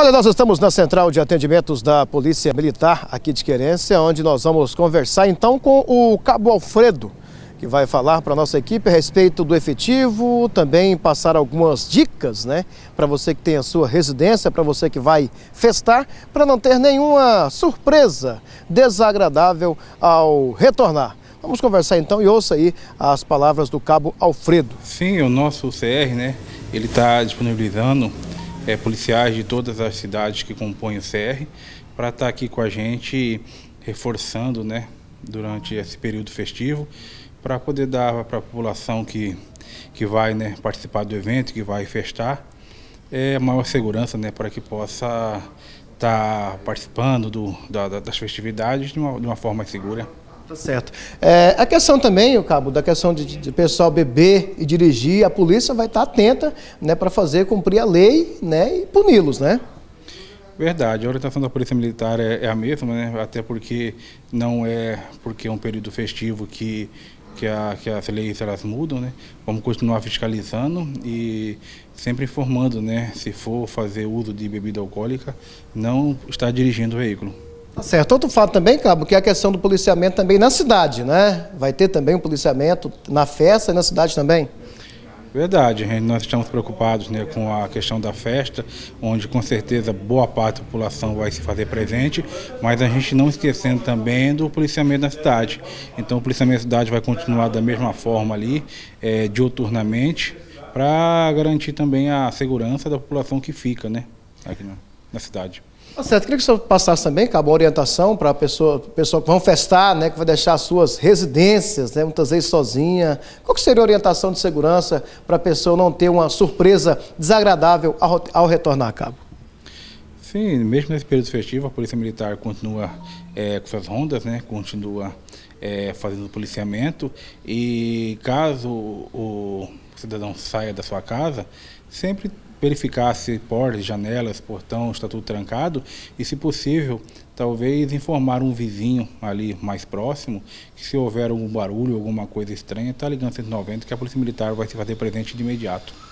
Olha, nós estamos na central de atendimentos da Polícia Militar aqui de Querência, onde nós vamos conversar então com o Cabo Alfredo, que vai falar para a nossa equipe a respeito do efetivo, também passar algumas dicas, né, para você que tem a sua residência, para você que vai festar, para não ter nenhuma surpresa desagradável ao retornar. Vamos conversar então e ouça aí as palavras do Cabo Alfredo. Sim, o nosso CR, né, ele está disponibilizando é, policiais de todas as cidades que compõem o CR para estar tá aqui com a gente reforçando, né, durante esse período festivo, para poder dar para a população que, que vai né, participar do evento, que vai festar, é, maior segurança né, para que possa estar tá participando do, da, das festividades de uma, de uma forma segura. Tá certo. É, a questão também, o cabo, da questão de, de, pessoal beber e dirigir, a polícia vai estar atenta, né, para fazer cumprir a lei, né, e puni-los, né? Verdade, a orientação da Polícia Militar é, é, a mesma, né? até porque não é porque é um período festivo que, que, a, que as leis elas mudam, né? Vamos continuar fiscalizando e sempre informando, né? Se for fazer uso de bebida alcoólica, não estar dirigindo o veículo. Tá certo. Outro fato também, Cabo, que é a questão do policiamento também na cidade, né? Vai ter também um policiamento na festa e na cidade também? Verdade, nós estamos preocupados né, com a questão da festa, onde com certeza boa parte da população vai se fazer presente, mas a gente não esquecendo também do policiamento na cidade. Então o policiamento da cidade vai continuar da mesma forma ali, é, diuturnamente, para garantir também a segurança da população que fica né, aqui na cidade. Tá certo, queria que o senhor passasse também, Cabo, a orientação para a pessoa, pessoa que vão festar, né, que vai deixar as suas residências, né, muitas vezes sozinha. Qual seria a orientação de segurança para a pessoa não ter uma surpresa desagradável ao, ao retornar, Cabo? Sim, mesmo nesse período festivo, a Polícia Militar continua é, com suas rondas, né, continua é, fazendo policiamento e caso o cidadão saia da sua casa, sempre verificar se portas, janelas, portão está tudo trancado e, se possível, talvez informar um vizinho ali mais próximo que se houver algum barulho, alguma coisa estranha, está ligando 190 que a Polícia Militar vai se fazer presente de imediato.